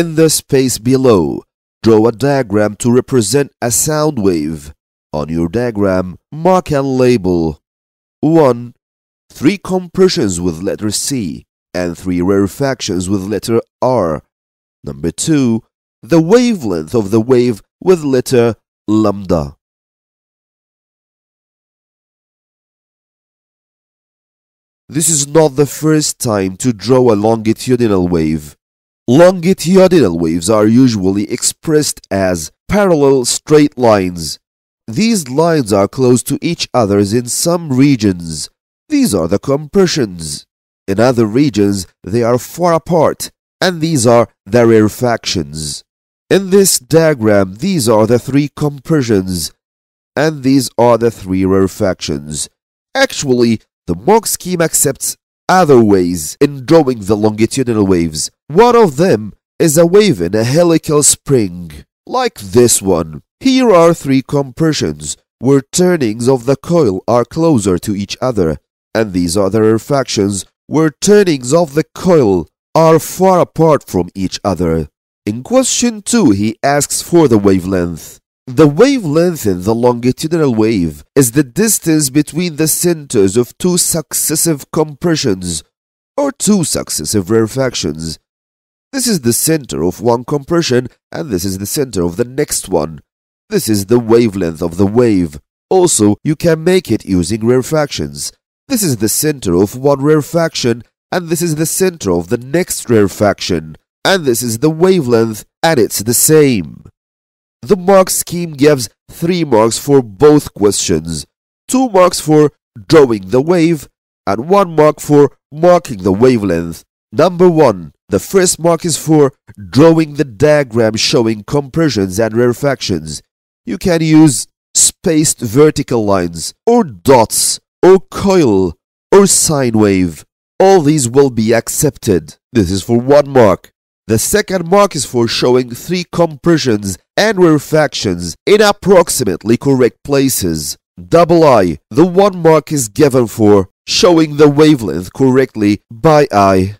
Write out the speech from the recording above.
In the space below, draw a diagram to represent a sound wave. On your diagram, mark and label 1. Three compressions with letter C and three rarefactions with letter R. Number 2. The wavelength of the wave with letter lambda. This is not the first time to draw a longitudinal wave. Longitudinal waves are usually expressed as parallel straight lines. These lines are close to each other in some regions. These are the compressions. In other regions, they are far apart, and these are the rarefactions. In this diagram, these are the three compressions, and these are the three rarefactions. Actually, the Mark scheme accepts other ways in drawing the longitudinal waves. One of them is a wave in a helical spring, like this one. Here are three compressions, where turnings of the coil are closer to each other, and these are the rarefactions, where turnings of the coil are far apart from each other. In question 2, he asks for the wavelength. The wavelength in the longitudinal wave is the distance between the centers of two successive compressions or two successive rarefactions. This is the center of one compression and this is the center of the next one. This is the wavelength of the wave. Also, you can make it using rarefactions. This is the center of one rarefaction and this is the center of the next rarefaction. And this is the wavelength and it's the same. The mark scheme gives 3 marks for both questions, 2 marks for drawing the wave, and 1 mark for marking the wavelength. Number 1. The first mark is for drawing the diagram showing compressions and rarefactions. You can use spaced vertical lines, or dots, or coil, or sine wave. All these will be accepted. This is for 1 mark. The second mark is for showing three compressions and rarefactions in approximately correct places. Double I. The one mark is given for showing the wavelength correctly by eye.